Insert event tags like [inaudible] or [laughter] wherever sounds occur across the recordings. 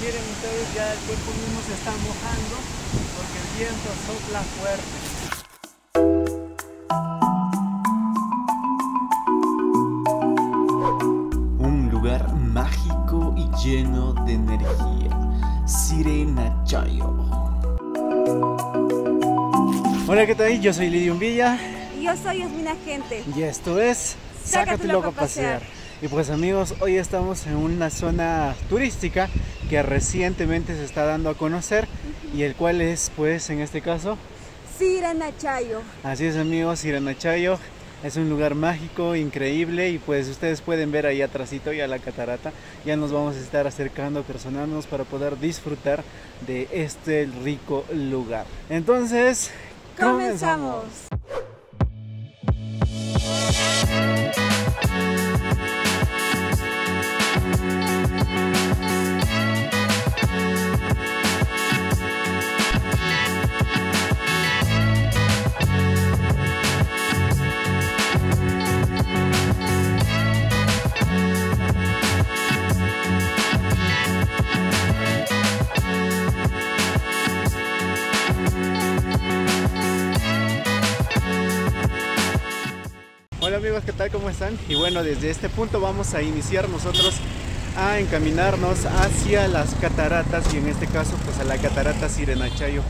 miren ustedes ya el cuerpo mismo se está mojando porque el viento sopla fuerte. Un lugar mágico y lleno de energía. Sirena Chayo. Hola, ¿qué tal? Yo soy Lidio Villa Y yo soy Osmina Gente. y esto es Sácate loco a pasear. Y pues amigos, hoy estamos en una zona turística que recientemente se está dando a conocer y el cual es pues en este caso, Sirena Chayo. así es amigos, Iranachayo. Es un lugar mágico, increíble y pues ustedes pueden ver ahí atrásito ya la catarata. Ya nos vamos a estar acercando, personándonos para poder disfrutar de este rico lugar. Entonces, Comenzamos. Hola amigos, ¿qué tal? ¿Cómo están? Y bueno, desde este punto vamos a iniciar nosotros a encaminarnos hacia las cataratas y en este caso pues a la catarata Sirenachayo.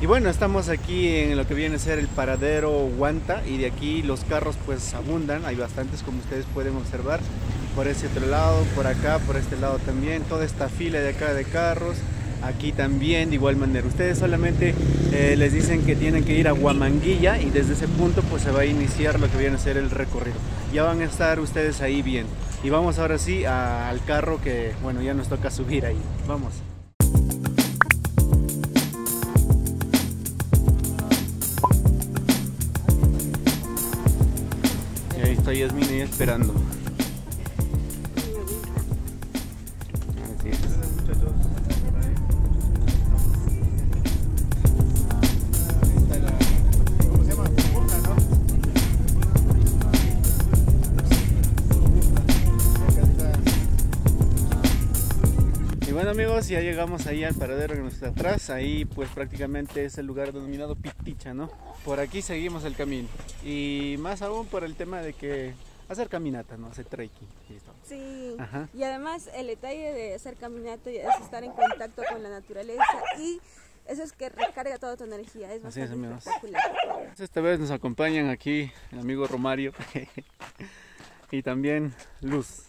Y bueno, estamos aquí en lo que viene a ser el paradero Huanta y de aquí los carros pues abundan, hay bastantes como ustedes pueden observar por ese otro lado, por acá, por este lado también, toda esta fila de acá de carros aquí también de igual manera. Ustedes solamente eh, les dicen que tienen que ir a Huamanguilla y desde ese punto pues se va a iniciar lo que viene a ser el recorrido. Ya van a estar ustedes ahí bien. Y vamos ahora sí al carro que bueno ya nos toca subir ahí. Vamos. Y ahí está Yasmina ahí esperando. Amigos, ya llegamos ahí al paradero que nos está atrás, ahí pues prácticamente es el lugar denominado Piticha, ¿no? Por aquí seguimos el camino y más aún por el tema de que hacer caminata, ¿no? Hacer trekking. Sí. Ajá. Y además el detalle de hacer caminata es estar en contacto con la naturaleza y eso es que recarga toda tu energía. Es Así es, bastante espectacular. Esta vez nos acompañan aquí el amigo Romario [laughs] y también Luz.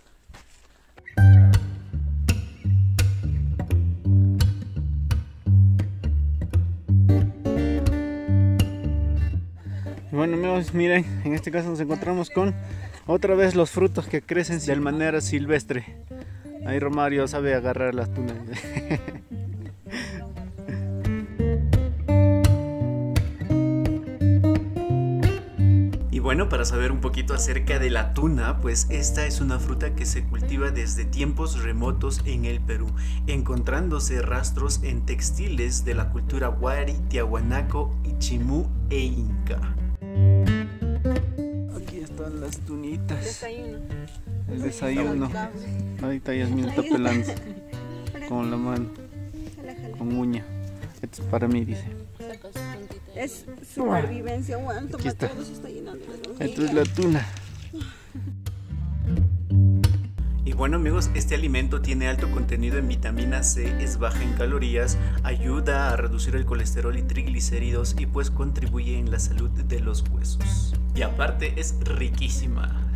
Bueno amigos, miren, en este caso nos encontramos con otra vez los frutos que crecen de manera silvestre. Ahí Romario sabe agarrar las tunas. [laughs] Y bueno, para saber un poquito acerca de la tuna, pues esta es una fruta que se cultiva desde tiempos remotos en el Perú, encontrándose rastros en textiles de la cultura Wari, Tiahuanaco, Ichimú e Inca. Aquí están las tunitas. Desayuno. El desayuno. Ahí está Yasmin está pelando con la mano, con uña. Esto es para mí, dice. Es supervivencia. Bueno, Aquí está. Esto es la tuna. Bueno amigos, este alimento tiene alto contenido en vitamina C, es baja en calorías, ayuda a reducir el colesterol y triglicéridos y pues contribuye en la salud de los huesos. Y aparte es riquísima.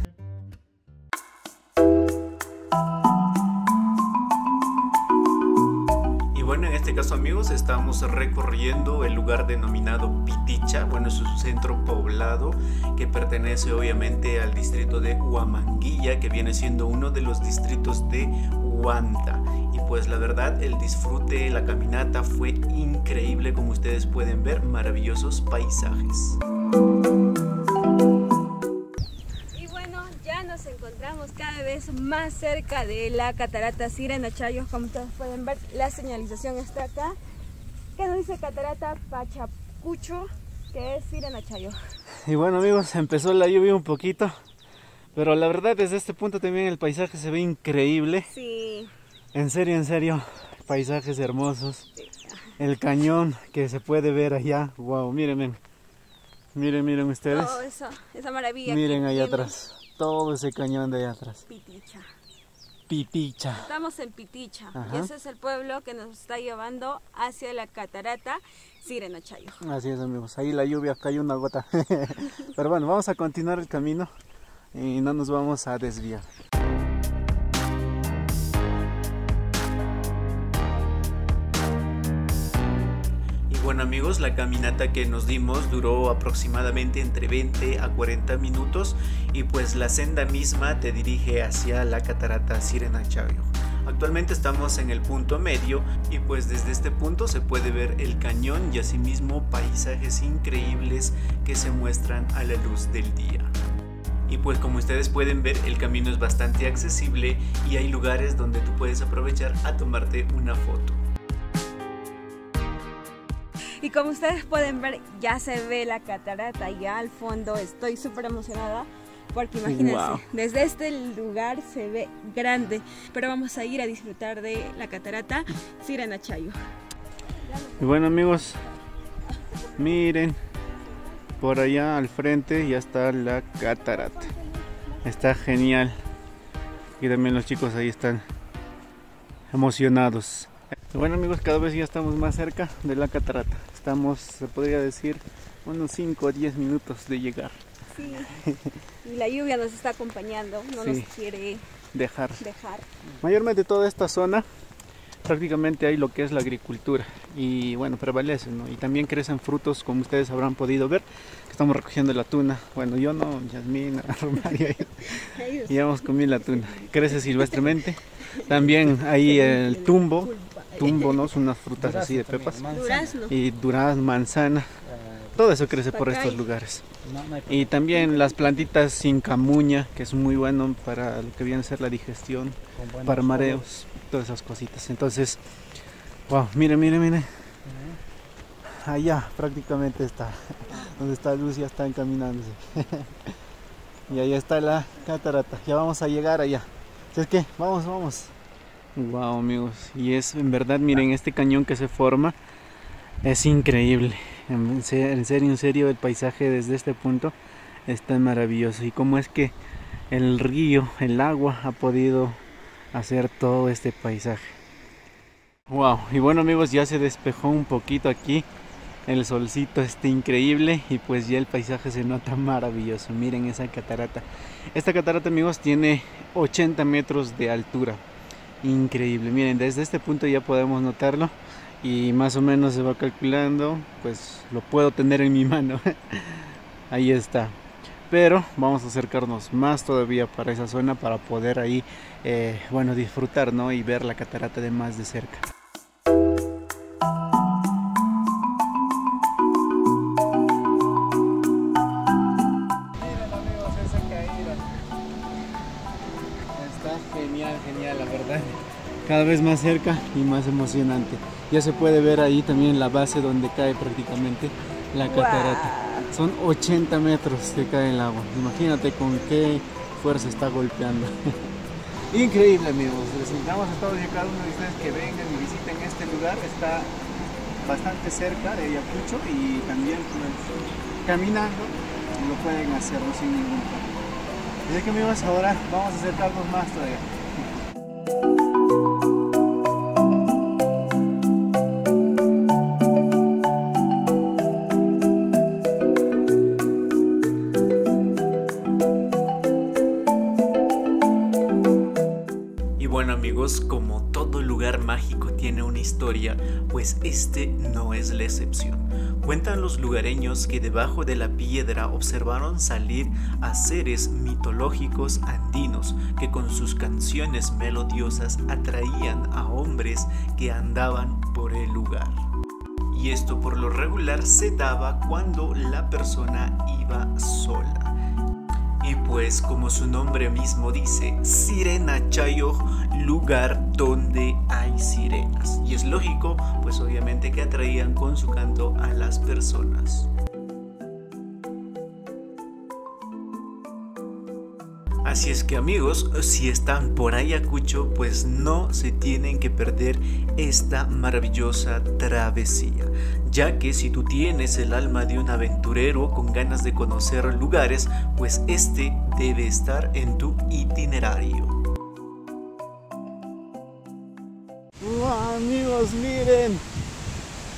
Este caso amigos, estamos recorriendo el lugar denominado Piticha, bueno, es un centro poblado que pertenece obviamente al distrito de Huamanguilla, que viene siendo uno de los distritos de Huanta. Y pues la verdad, el disfrute, la caminata fue increíble, como ustedes pueden ver, maravillosos paisajes. Nos encontramos cada vez más cerca de la catarata Sirena Chayo. Como ustedes pueden ver, la señalización está acá. Que nos dice catarata Pachacucho, que es Sirena Chayo. Y bueno amigos, empezó la lluvia un poquito. Pero la verdad desde este punto también el paisaje se ve increíble. Sí. En serio, en serio. Paisajes hermosos. El cañón que se puede ver allá. Wow, miren, miren. Miren, ustedes. Todo eso, esa maravilla. Miren allá atrás. Todo ese cañón de allá atrás. Piticha. Piticha. Estamos en Piticha y ese es el pueblo que nos está llevando hacia la catarata Sirenochayo. Así es amigos, ahí la lluvia cayó una gota. [laughs] Pero bueno, vamos a continuar el camino y no nos vamos a desviar. La caminata que nos dimos duró aproximadamente entre 20 a 40 minutos y pues la senda misma te dirige hacia la catarata Sirena Chayo. Actualmente estamos en el punto medio y pues desde este punto se puede ver el cañón y asimismo paisajes increíbles que se muestran a la luz del día. Y pues como ustedes pueden ver el camino es bastante accesible y hay lugares donde tú puedes aprovechar a tomarte una foto. Y como ustedes pueden ver, ya se ve la catarata ya al fondo. Estoy súper emocionada porque imagínense, Wow. desde este lugar se ve grande. Pero vamos a ir a disfrutar de la catarata Sirenochayo. Y bueno amigos, miren, por allá al frente ya está la catarata. Está genial. Y también los chicos ahí están emocionados. Bueno amigos, cada vez ya estamos más cerca de la catarata. Estamos, se podría decir, unos 5 o 10 minutos de llegar. Sí. [laughs] Y la lluvia nos está acompañando, no Sí. nos quiere Dejar. dejar. Mayormente toda esta zona prácticamente hay lo que es la agricultura y bueno, prevalece, ¿no? Y también crecen frutos, como ustedes habrán podido ver, que estamos recogiendo la tuna. Bueno, yo no, Yasmina, [laughs] Romaria, y ya hemos comido la tuna. [laughs] Crece silvestremente. También hay el tumbo, tumbo, ¿no? Son unas frutas así de pepas. Durazno. Y durazno, manzana, todo eso crece por estos lugares. Y también las plantitas sin camuña, que es muy bueno para lo que viene a ser la digestión, para mareos, todas esas cositas. Entonces, wow, miren, miren, miren. Allá prácticamente está, donde está Luz ya está encaminándose. [laughs] y ahí está la catarata, ya vamos a llegar allá. Entonces, ¿qué? Vamos, vamos. Wow, amigos, y es en verdad, miren, este cañón que se forma es increíble. En se- en serio, en serio, el paisaje desde este punto es tan maravilloso. Y cómo es que el río, el agua, ha podido hacer todo este paisaje. Wow, y bueno amigos, ya se despejó un poquito aquí. El solcito está increíble y pues ya el paisaje se nota maravilloso. Miren esa catarata. Esta catarata amigos tiene 80 metros de altura. Increíble. Miren, desde este punto ya podemos notarlo y más o menos se va calculando. Pues lo puedo tener en mi mano. [laughs] Ahí está. Pero vamos a acercarnos más todavía para esa zona para poder ahí, eh, bueno, disfrutar, ¿no? Y ver la catarata de más de cerca. Está genial, genial, la verdad. Cada vez más cerca y más emocionante. Ya se puede ver ahí también la base donde cae prácticamente la catarata. Son 80 metros que cae el agua. Imagínate con qué fuerza está golpeando. [laughs] Increíble amigos. Les invitamos a todos y a cada uno de ustedes que vengan y visiten este lugar. Está bastante cerca de Ayacucho y también pues, caminando lo pueden hacerlo sin ningún problema. Así que amigos, ahora vamos a acercarnos más todavía. Y bueno amigos, como todo lugar mágico tiene una historia, pues este no es la excepción. Cuentan los lugareños que debajo de la piedra observaron salir a seres mitológicos andinos que con sus canciones melodiosas atraían a hombres que andaban por el lugar. Y esto por lo regular se daba cuando la persona iba sola. Pues como su nombre mismo dice, Sirena Chayo, lugar donde hay sirenas. Y es lógico, pues obviamente que atraían con su canto a las personas. Así es que amigos, si están por Ayacucho, pues no se tienen que perder esta maravillosa travesía, ya que si tú tienes el alma de un aventurero con ganas de conocer lugares, pues este debe estar en tu itinerario. Wow, amigos, miren,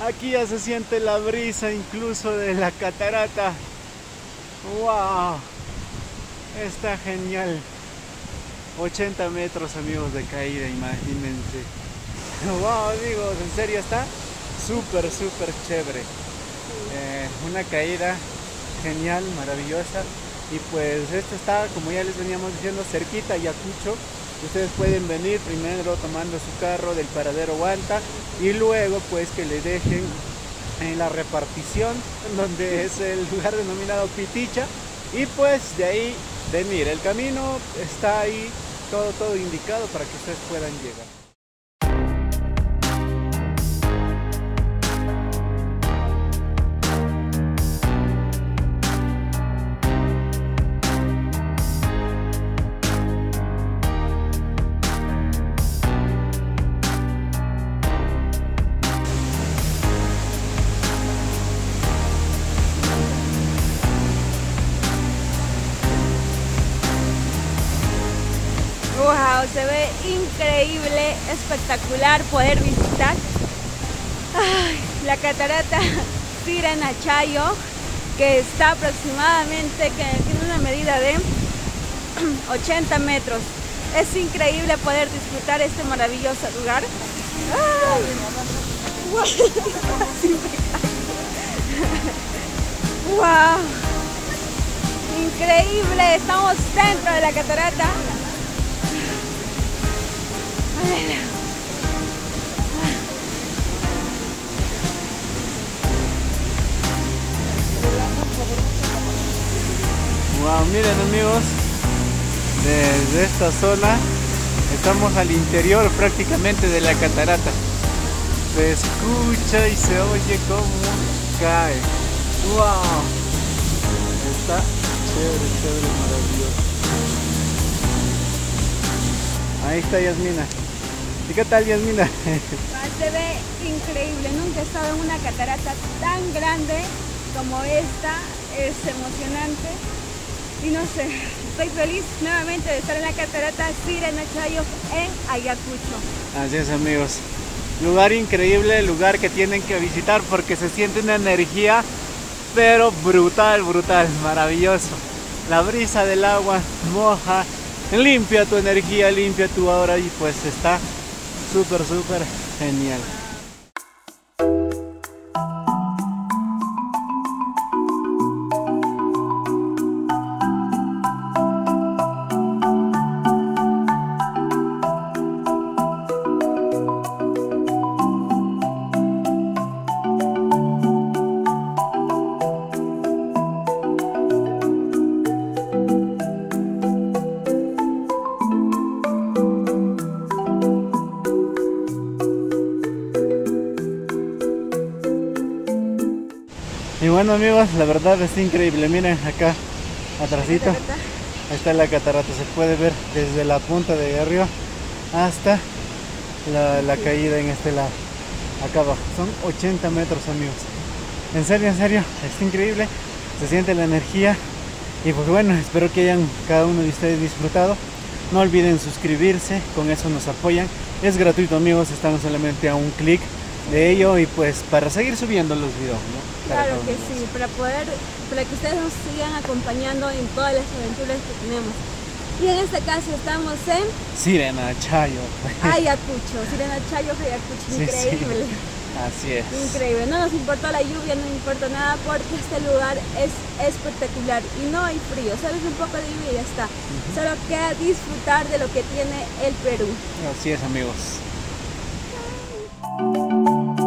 aquí ya se siente la brisa incluso de la catarata. Wow. Está genial. 80 metros amigos de caída, imagínense. [laughs] Wow amigos, en serio está súper, súper chévere. Eh, una caída genial, maravillosa. Y pues esto está, como ya les veníamos diciendo, cerquita Ayacucho. Ustedes pueden venir primero tomando su carro del paradero Guanta y luego pues que le dejen en la repartición [laughs] donde es el lugar denominado Piticha y pues de ahí venir. El camino está ahí todo, todo indicado para que ustedes puedan llegar. Increíble, espectacular poder visitar la catarata Siranachayo, que está aproximadamente, que tiene una medida de [clears throat] 80 metros. Es increíble poder disfrutar este maravilloso lugar. ¡Wow! [laughs] Increíble, estamos dentro de la catarata. Wow, miren amigos, desde esta zona estamos al interior prácticamente de la catarata. Se escucha y se oye como cae. Wow, está chévere, chévere, maravilloso. Ahí está Yasmina. ¿Y qué tal, Yasmina? Se ve increíble. Nunca he estado en una catarata tan grande como esta. Es emocionante. Y no sé, estoy feliz nuevamente de estar en la catarata Sirena Chayo en Ayacucho. Así es, amigos. Lugar increíble, lugar que tienen que visitar porque se siente una energía, pero brutal, brutal, maravilloso. La brisa del agua moja, limpia tu energía, limpia tu aura y pues está súper, súper genial. Y bueno amigos, la verdad es increíble. Miren acá, atrásito. Ahí está la catarata. Se puede ver desde la punta de arriba hasta la, caída en este lado. Acá abajo. Son 80 metros amigos. En serio, en serio, es increíble. Se siente la energía. Y pues bueno, espero que hayan cada uno de ustedes disfrutado. No olviden suscribirse, con eso nos apoyan. Es gratuito amigos, estamos solamente a un clic de ello y pues para seguir subiendo los videos, Claro que sí, para poder, para que ustedes nos sigan acompañando en todas las aventuras que tenemos. Y en este caso estamos en Sirena Chayo. Ayacucho, Sirena Chayo, Ayacucho, increíble. Así es. Increíble, no nos importó la lluvia, no nos importa nada porque este lugar es espectacular y no hay frío, solo es un poco de lluvia y ya está. Solo queda disfrutar de lo que tiene el Perú. Así es amigos. Música